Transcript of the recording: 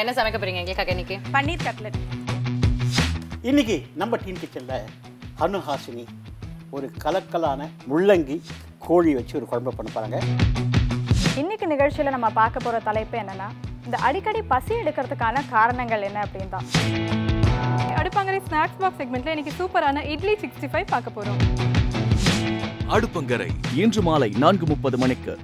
என்ன சமைக்க போறீங்க எங்களுக்காக இன்னைக்கு? பன்னீர் கட்லட். இன்னைக்கு நம்ம டீம் கிச்சனில் அனுஹாசினி ஒரு கலக்கலான முள்ளங்கி கோழி வச்சு ஒரு குழம்பு பண்ண பாருங்க இன்னைக்கு நிகழ்ச்சியில் நம்ம பார்க்க போகிற தலைப்பு என்னன்னா இந்த அடிக்கடி பசி எடுக்கிறதுக்கான காரணங்கள் என்ன அப்படின்னு தான். அடுப்பாங்கரை ஸ்நாக்ஸ் பாக்ஸ் செக்மெண்ட்ல இன்னைக்கு சூப்பரான இட்லி சிக்ஸ்டி ஃபைவ் பார்க்க போறோம். அடுப்பங்கரை இன்று மாலை நான்கு முப்பது மணிக்கு